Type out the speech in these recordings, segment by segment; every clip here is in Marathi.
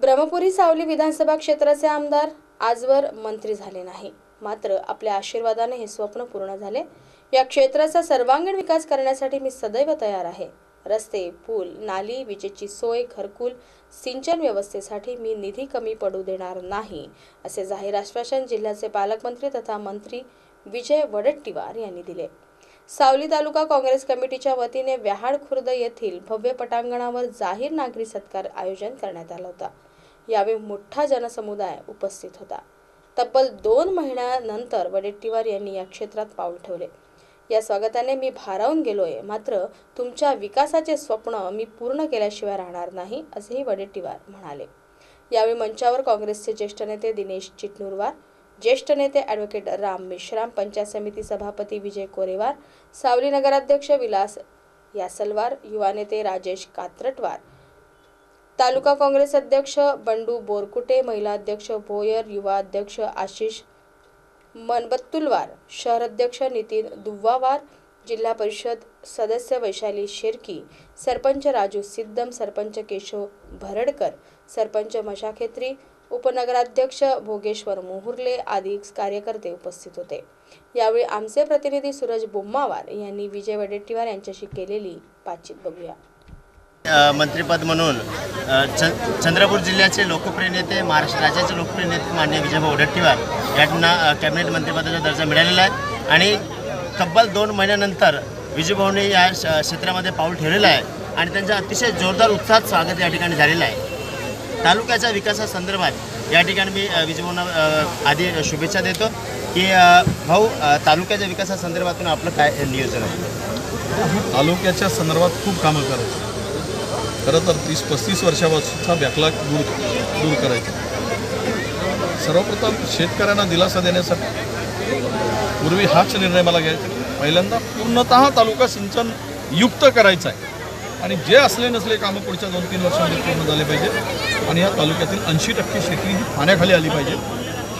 ब्रह्मपुरी सावली विधानसभा क्षेत्राचे आमदार आजवर मंत्री झाले नाही. मात्र आपल्या आशीर्वादाने हे स्वप्न पूर्ण झाले. या क्षेत्राचा सर्वांगीण विकास करण्यासाठी मी सदैव तयार आहे. रस्ते पूल नाली विजेची सोय घरकुल सिंचन व्यवस्थेसाठी मी निधी कमी पडू देणार नाही असे जाहीर आश्वासन जिल्ह्याचे पालकमंत्री तथा मंत्री विजय वडट्टीवार यांनी दिले. सावली तालुका काँग्रेस कमिटीच्या वतीने व्याहाड खुर्द येथील भव्य पटांगणावर जाहीर नागरी सत्कार आयोजन करण्यात आला होता. यावेळी मोठा जनसमुदाय उपस्थित होता. तब्बल दोन महिन्यानंतर वडेट्टीवार यांनी या क्षेत्रात पाऊल ठेवले. या स्वागताने मी भारावून गेलोय मात्र तुमच्या विकासाचे स्वप्न मी पूर्ण केल्याशिवाय राहणार नाही असेही वडेट्टीवार म्हणाले. यावेळी मंचावर काँग्रेसचे ज्येष्ठ नेते दिनेश चिटणूरवार ज्येष्ठ नेते ॲडव्होकेट राम मेश्राम पंचायत समिती सभापती विजय कोरेवार सावली नगराध्यक्ष विलास यासलवार युवा नेते राजेश कात्रटवार तालुका काँग्रेस अध्यक्ष बंडू बोरकुटे महिला अध्यक्ष भोयर युवा अध्यक्ष आशिष मनबत्तुलवार शहर अध्यक्ष नितीन दुव्वावार जिल्हा परिषद सदस्य वैशाली शेरकी सरपंच राजू सिद्धम सरपंच केशव भरडकर सरपंच मशाखेत्री उपनगराध्यक्ष भोगेश्वर मोहुर्ले आदी कार्यकर्ते उपस्थित होते. यावेळी आमचे प्रतिनिधी सूरज बोम्मावार यांनी विजय वडेट्टीवार यांच्याशी केलेली बातचीत बघूया. मंत्रिपद म्हणून च चंद्रपूर जिल्ह्याचे लोकप्रिय नेते महाराष्ट्र राज्याचे लोकप्रिय नेते मान्य विजयभाऊ वडेट्टीवार यांना कॅबिनेट मंत्रिपदाचा दर्जा मिळालेला आहे. आणि तब्बल दोन महिन्यानंतर विजयभाऊने या श- क्षेत्रामध्ये पाऊल ठेवलेलं आहे आणि त्यांचा अतिशय जोरदार उत्साहात स्वागत या ठिकाणी झालेलं आहे. तालुक्याच्या विकासासंदर्भात या ठिकाणी मी अ, विजयभाऊंना आधी शुभेच्छा देतो की भाऊ तालुक्याच्या विकासासंदर्भातून आपलं काय नियोजन आहे? तालुक्याच्या संदर्भात खूप कामं करायचं खरं तर तीस पस्तीस वर्षापासूनचा बॅकलॉग दूर दूर करायचा. सर्वप्रथम शेतकऱ्यांना दिलासा देण्यासाठी पूर्वी हाच निर्णय मला घ्यायचा. पहिल्यांदा पूर्णतः तालुका सिंचन युक्त करायचा आहे. आणि जे असले नसले कामं पुढच्या दोन तीन वर्षामध्ये पूर्ण झाले पाहिजे. आणि या तालुक्यातील ऐंशी टक्के शेती ही पाण्याखाली आली पाहिजे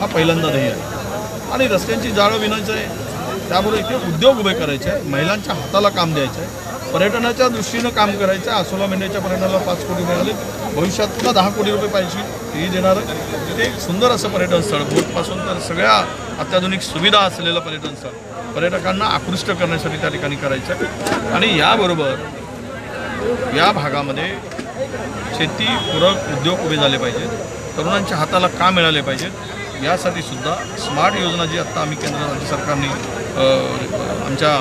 हा पहिल्यांदा ध्येय आहे. आणि रस्त्यांची जाळं विणायचं आहे. त्यामुळे इथे उद्योग उभे करायचे आहे महिलांच्या हाताला काम द्यायचं आहे. पर्यटनाच्या दृष्टीनं काम करायचं आसोला मेंढ्याच्या पर्यटनाला पाच कोटी मिळाले. भविष्यात पुन्हा दहा कोटी रुपये पाहिजे तेही देणारं. तिथे एक सुंदर असं पर्यटन स्थळ बोटपासून तर सगळ्या अत्याधुनिक सुविधा असलेलं पर्यटन स्थळ. पर्यटकांना आकृष्ट करण्यासाठी त्या ठिकाणी करायचं आहे. आणि याबरोबर या भागामध्ये शेतीपूरक उद्योग उभे झाले पाहिजेत. तरुणांच्या हाताला काम मिळाले पाहिजेत? यासाठी सुद्धा स्मार्ट योजना जी आत्ता आम्ही केंद्र राज्य सरकारने आमच्या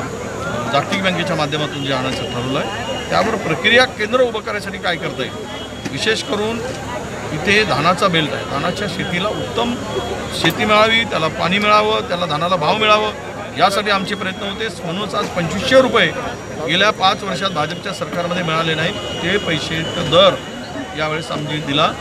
जागतिक बँकेच्या माध्यमातून जे आणायचं ठरवलं आहे त्यावर प्रक्रिया केंद्र उभं करण्यासाठी काय करता येईल? विशेष करून इथे धानाचा बेल्ट आहे. धानाच्या शेतीला उत्तम शेती मिळावी त्याला पाणी मिळावं त्याला धानाला भाव मिळावं यासाठी आमचे प्रयत्न होते. म्हणूनच आज पंचवीसशे रुपये गेल्या पाच वर्षात भाजपच्या सरकारमध्ये मिळाले नाहीत. ते पैसे दर यावेळेस आम्ही दिला.